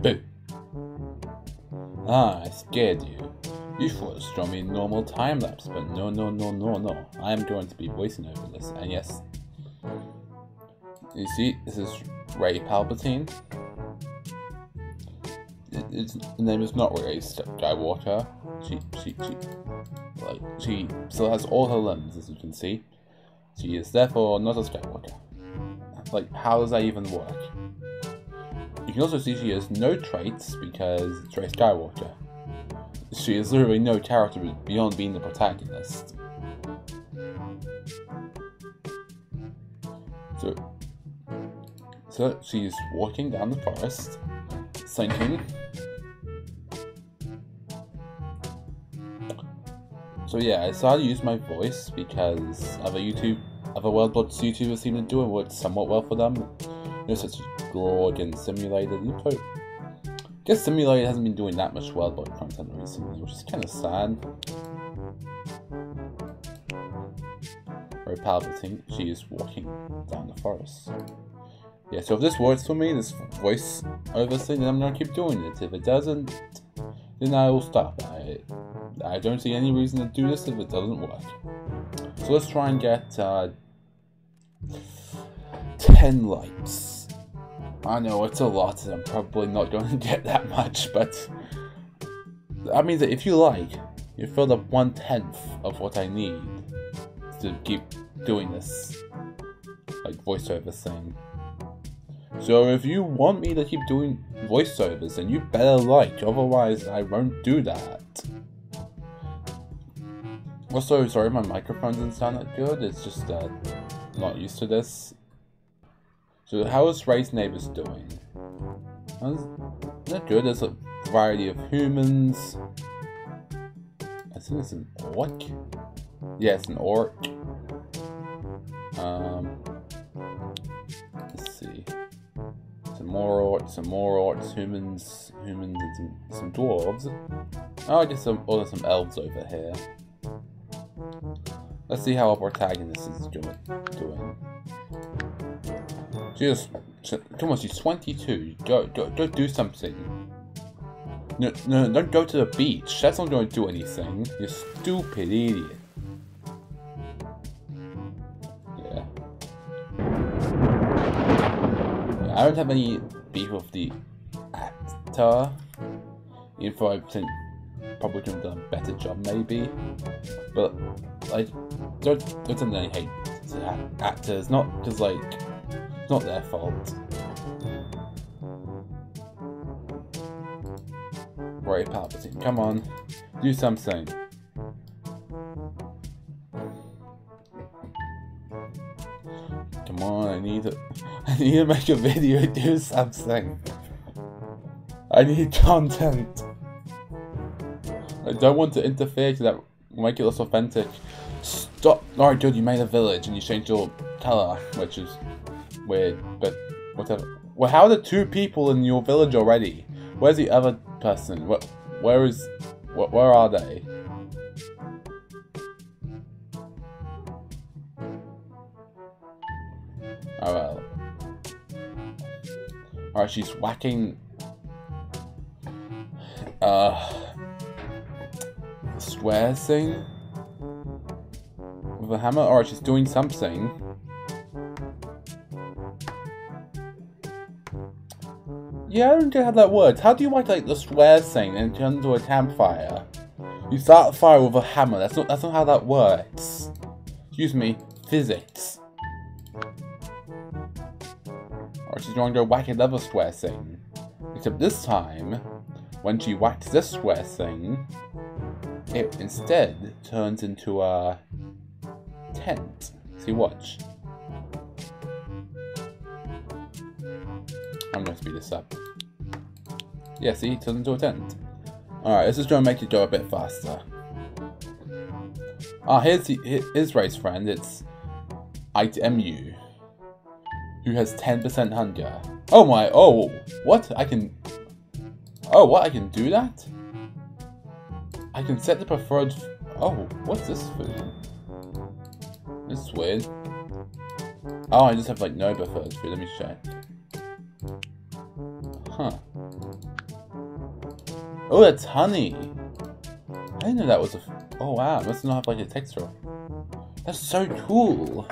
Boo. Ah, I scared you. You thought show me normal time lapse, but no, no, no, no, no. I am going to be voicing over this, and yes. You see, this is Rey Palpatine. It, the name is not Rey Skywalker. She, she, she, like, she still has all her limbs, as you can see. She is therefore not a Skywalker. Like, how does that even work? You can also see she has no traits because it's Rey Skywalker. She has literally no character beyond being the protagonist. So, so she's walking down the forest, thinking. So yeah, I decided to use my voice because other YouTube, other WorldBox YouTubers seem to do it works somewhat well for them. You know, such as and Simulated. You I guess Simulated hasn't been doing that much Bot content recently, which is kind of sad. Very Palpatine, she is walking down the forest. Yeah, so if this works for me, this voice over thing, then I'm gonna keep doing it. If it doesn't, then I will stop. I don't see any reason to do this if it doesn't work. So let's try and get uh, 10 likes. I know it's a lot, and I'm probably not going to get that much, but that means that if you like, you filled up one tenth of what I need to keep doing this like voiceover thing. So if you want me to keep doing voiceovers, then you better like, otherwise I won't do that. Also, sorry my microphone doesn't sound that good, it's just uh, not used to this. So how is Rey's Neighbors doing? They're good, there's a variety of humans. I think it's an orc? Yeah, an orc. Um, let's see. Some more orcs, some more orcs, humans, humans, and some, some dwarves. Oh, I guess some, oh, there's some elves over here. Let's see how our protagonist is doing. doing. Just, come on, she's 22. Go, go, go do something. No, no, don't go to the beach. That's not going to do anything. You stupid idiot. Yeah. yeah I don't have any beef with the actor. Though I think probably could have done a better job, maybe. But like, don't don't send any hate to actors, not because like it's not their fault. Rey Palpatine, come on, do something. Come on, I need to, I need to make a video, do something. I need content. I don't want to interfere because that will make it less authentic. Stop! Alright, good, you made a village and you changed your color, which is weird, but whatever. Well, how are the two people in your village already? Where's the other person? Where, where is... Where, where are they? Oh well. Alright, she's whacking... Uh square thing? With a hammer? Or she's doing something. Yeah, I don't get how that works. How do you make like the square thing and turn into a campfire? You start a fire with a hammer. That's not that's not how that works. Excuse me, physics. Or she's going to whack another square thing. Except this time, when she whacks this square thing, it instead turns into a tent. See, watch. I'm gonna speed this up. Yeah, see, it turns into a tent. Alright, this is gonna make it go a bit faster. Ah, here's the, his race friend, it's ITMU, who has 10% hunger. Oh my, oh, what? I can, oh, what, I can do that? I can set the preferred... Oh, what's this food? Weird. Oh, I just have like no buffer food. Let me check. Huh. Oh, that's honey. I didn't know that was a. Oh wow, it must not have like a texture. That's so cool.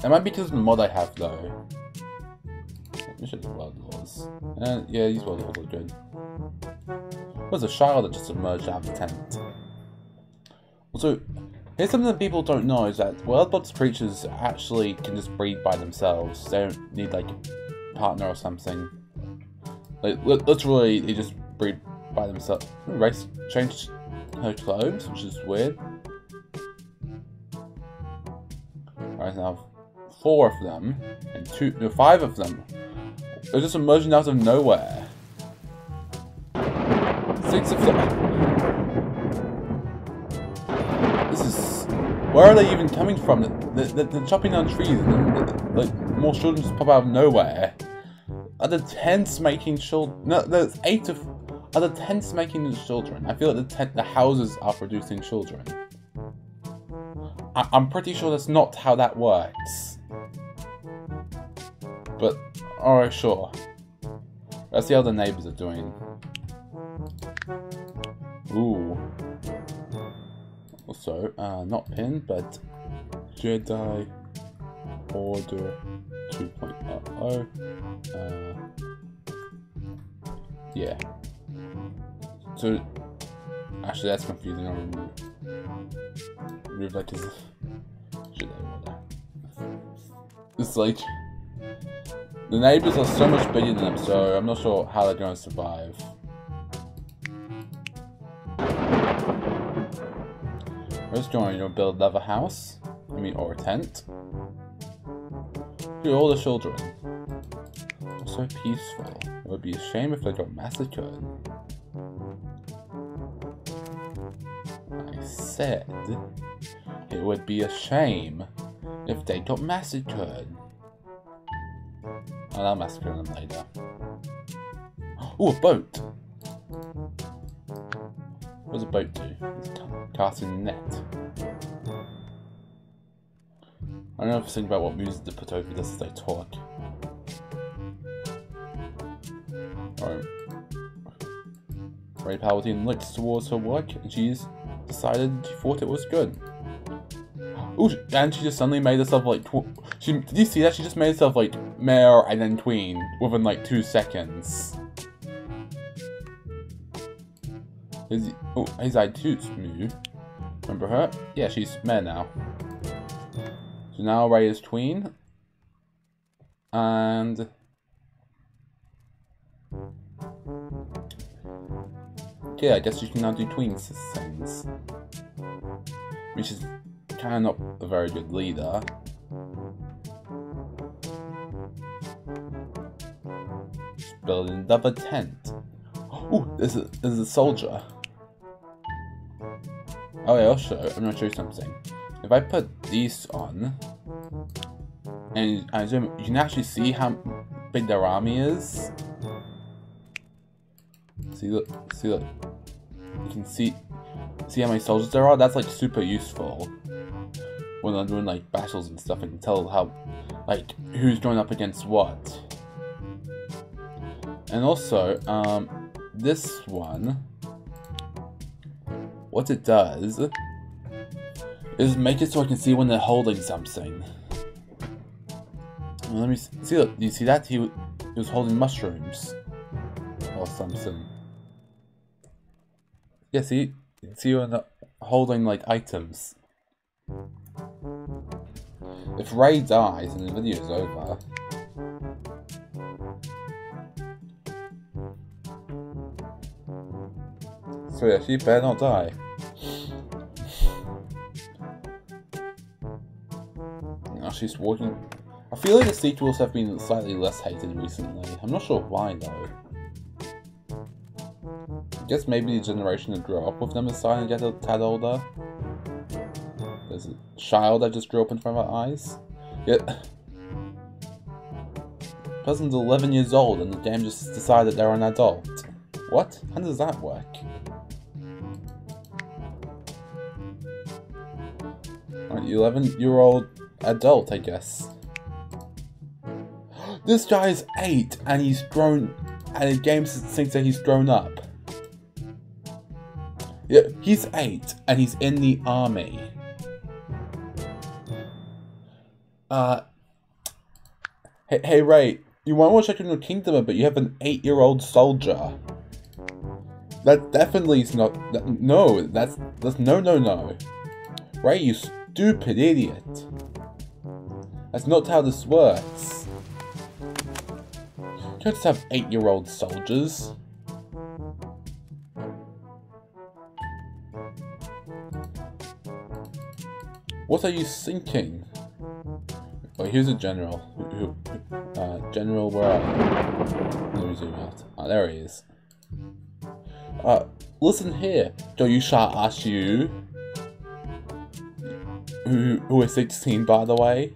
That might be because of the mod I have though. Let me show the world laws. Uh, yeah, these world laws are good. There's a child that just emerged out of the tent. Also, here's something that people don't know is that world creatures actually can just breed by themselves. They don't need like a partner or something. Like literally, they just breed by themselves. Race changed her clothes, which is weird. Right now, four of them and two, no, five of them. They're just emerging out of nowhere. Six of them. This is. Where are they even coming from? They're, they're chopping down trees, and like more children just pop out of nowhere. Are the tents making children? No, there's eight of. Are the tents making the children? I feel like the tent, the houses are producing children. I I'm pretty sure that's not how that works. But, alright, sure. Let's see how the neighbors are doing. Ooh. Also, uh, not pin, but Jedi Order 2.0. Uh, yeah. So, actually, that's confusing. I'll remove. Remove like Jedi Order. It's like the neighbors are so much bigger than them, so I'm not sure how they're going to survive. Join you build another house. I mean, or a tent. At all the children. They're so peaceful. It would be a shame if they got massacred. I said it would be a shame if they got massacred. I'll massacre them later. Oh, a boat! What does a boat do? It's casting net. I don't know if to think about what music to put over this as I talk. Alright. Rey Palpatine looks towards her work and she's decided she thought it was good. Ooh, and she just suddenly made herself like. She did you see that? She just made herself like mayor and then queen within like two seconds. Is he, oh, his eye too smooth. Remember her? Yeah, she's mayor now. So now Rey is tween. And yeah, I guess you can now do tween things. Which is kind of not a very good leader. Building another tent. Oh, there's a, there's a soldier. Oh I'll show. I'm gonna show you something. If I put these on, and I zoom, you can actually see how big their army is. See, look, see, look. You can see, see how many soldiers there are. That's like super useful when I'm doing like battles and stuff. I can tell how, like, who's going up against what. And also, um, this one what it does is make it so I can see when they're holding something. Let me see. Look, you see that? He, he was holding mushrooms or something. Yeah, see, see when they're holding like items. If Rey dies and the video is over, so yeah, she better not die. She's walking. I feel like the sequels have been slightly less hated recently. I'm not sure why though. I guess maybe the generation that grew up with them is starting to get a tad older. There's a child that just grew up in front of our eyes. Yet, person's 11 years old and the game just decided they're an adult. What? How does that work? 11 year old adult, I guess. This guy is 8 and he's grown, and the game thinks that he's grown up. Yeah, he's 8 and he's in the army. Uh, hey, hey Rey, you want to watch Kingdom Kingdom, but you have an 8 year old soldier. That definitely is not. That, no, that's that's no, no, no. Rey, you stupid idiot. That's not how this works. You don't just have eight-year-old soldiers. What are you thinking? Oh, here's a general. Uh, general, where are you? Let me zoom out. Oh, there he is. Uh, listen here. Do you shall ask you? Who, who is 16, by the way?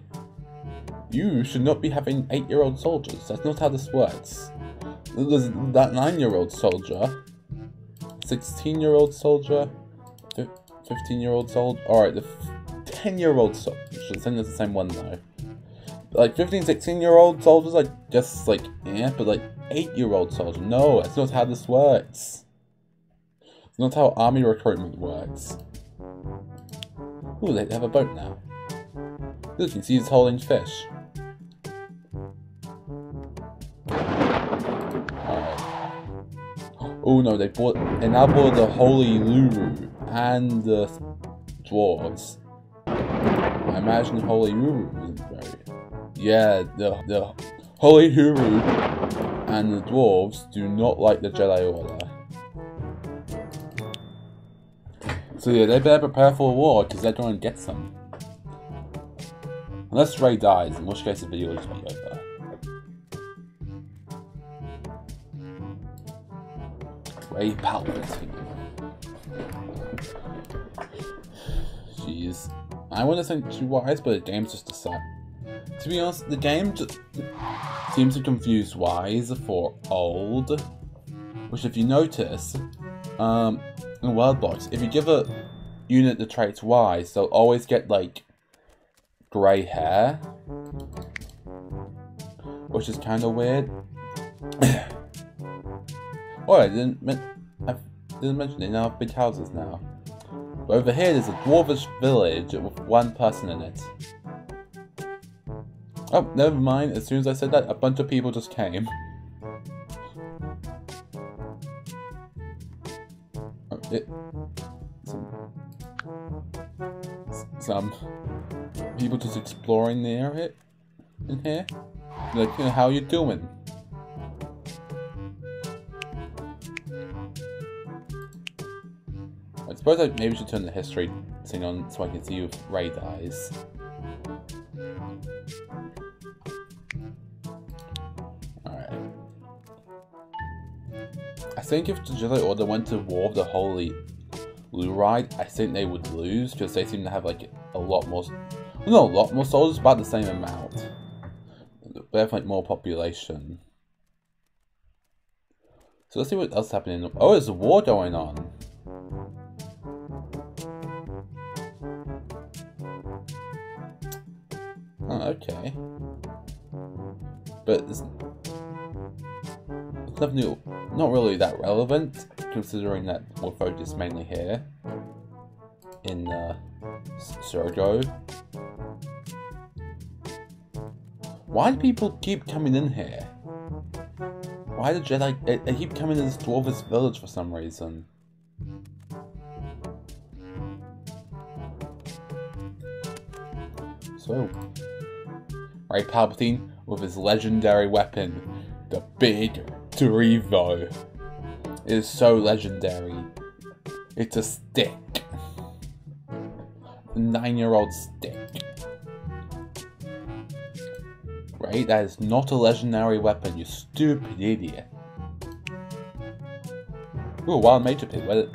You should not be having 8-year-old soldiers. That's not how this works. There's that 9-year-old soldier. 16-year-old soldier. 15-year-old soldier. Alright, the 10-year-old soldier. I think it's the same one, though. Like, 15, 16-year-old soldiers, like, just, like, yeah, but, like, 8-year-old soldier. No, that's not how this works. It's not how army recruitment works. Ooh, they have a boat now. Look, you can see it's holding fish. Oh no, they bought they now bought the Holy Luru and the dwarves. I imagine Holy Luru isn't very Yeah, the the Holy Huru and the dwarves do not like the Jedi Order. So yeah, they better prepare for a war, because they're going to get some. Unless Rey dies, in which case the video will just Rey Palpatine. Jeez. I wouldn't think too wise, but the game's just a set. To be honest, the game just seems to confuse wise for old. Which if you notice, um, in WorldBox, if you give a unit the traits wise, they'll always get like grey hair. Which is kind of weird. oh, I didn't, I didn't mention it, now have big houses now. But over here there's a dwarvish village with one person in it. Oh, never mind, as soon as I said that, a bunch of people just came. Oh, it, some, some people just exploring the area in here. Like, you know, how you doing? I suppose I maybe should turn the history thing on so I can see if Rey dies. Alright. I think if the Jedi Order went to war with the Holy Luride, I think they would lose because they seem to have like a lot more, not a lot more soldiers, about the same amount. They have like more population. So let's see what else happening. Oh, there's a war going on. Okay. But it's, it's nothing not really that relevant, considering that we're focused mainly here in uh, Sergo. Why do people keep coming in here? Why do Jedi they, keep coming in this dwarvish village for some reason? So, Palpatine with his legendary weapon, the big Dorivo. It is so legendary. It's a stick. A nine-year-old stick. Right? That is not a legendary weapon, you stupid idiot. Ooh, wild major pig. It...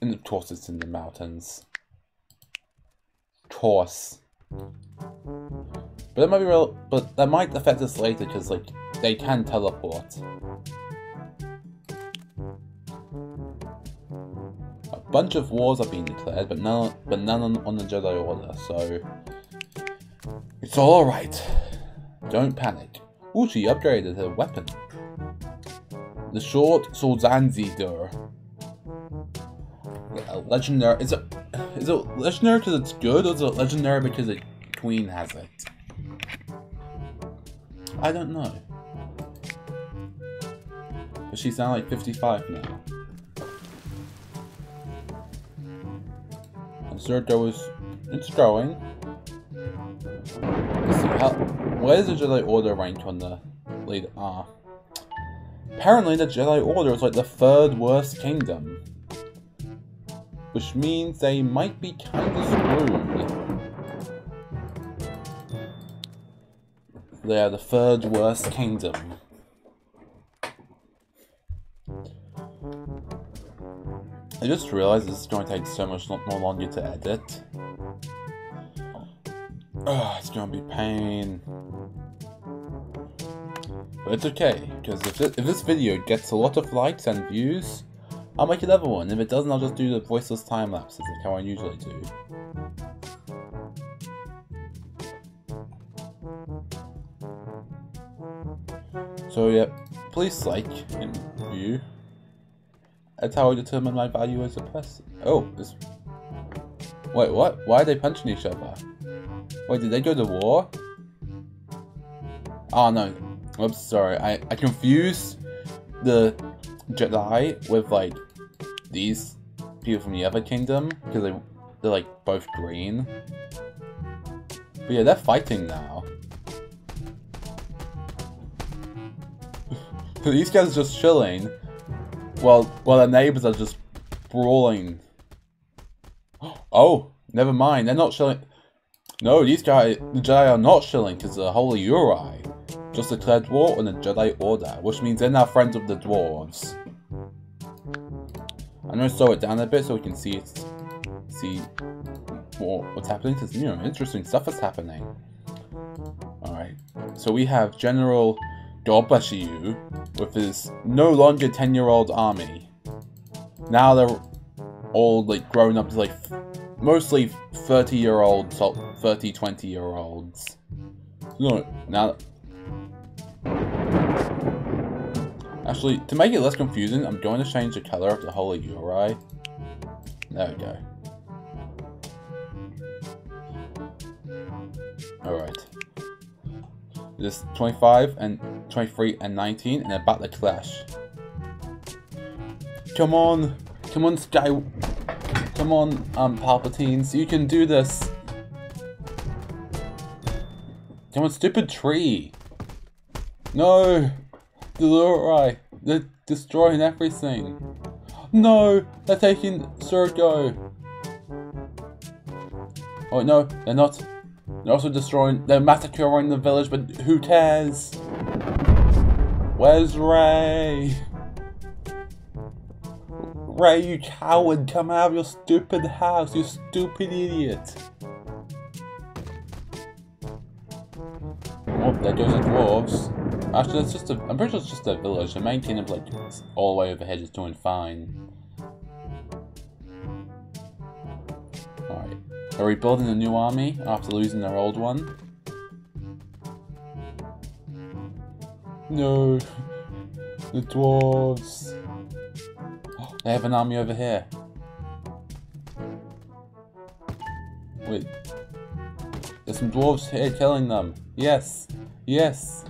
In the course it's in the mountains. Course. But that might be real but that might affect us later because like they can teleport. A bunch of wars are being declared, but none, but none on, on the Jedi Order, so it's alright. Don't panic. Ooh, she upgraded her weapon. The short Solzanzi Yeah, legendary. Is it is it legendary because it's good, or is it legendary because the queen has it? I don't know. But she's now like 55 now. And Zergo is it's growing. Let's see how where is the Jedi Order ranked on the lead? Ah. Apparently the Jedi Order is like the third worst kingdom. Which means they might be kinda screwed. They are the third worst kingdom. I just realized this is going to take so much more longer to edit. Ugh, it's gonna be pain. But it's okay, because if, if this video gets a lot of likes and views, I'll make another one. If it doesn't, I'll just do the voiceless time lapses like how I usually do. So yeah, please like and view. That's how I determine my value as a person. Oh, this... Wait, what? Why are they punching each other? Wait, did they go to war? Oh no. Oops, sorry. I, I confused the Jedi with like these people from the other kingdom because they, they're like both green. But yeah, they're fighting now. These guys are just chilling while while their neighbors are just brawling. Oh, never mind. They're not chilling. No, these guys, the Jedi are not chilling because the Holy Uri just declared war on the Jedi Order, which means they're now friends of the dwarves. I'm gonna slow it down a bit so we can see see what's happening because you know interesting stuff is happening. All right, so we have General Gorbachev with his no longer 10 year old army. Now they're all like grown up to like mostly 30 year olds, 30, 20 year olds. No, now. Actually, to make it less confusing, I'm going to change the color of the Holy Uri. There we go. Alright. This 25 and 23 and 19 and about to clash. Come on! Come on, Sky... Come on, um, Palpatines, you can do this! Come on, stupid tree! No! The They're destroying everything! No! They're taking Surgo! Oh no, they're not. They're also destroying, they're massacring the village, but who cares? Where's Rey? Rey, you coward, come out of your stupid house, you stupid idiot. Oh, there goes the dwarves. Actually, it's just a, I'm pretty sure it's just a village. The main kingdom, like, all the way over here is doing fine. Are we building a new army after losing our old one? No. The dwarves. They have an army over here. Wait. There's some dwarves here killing them. Yes. Yes.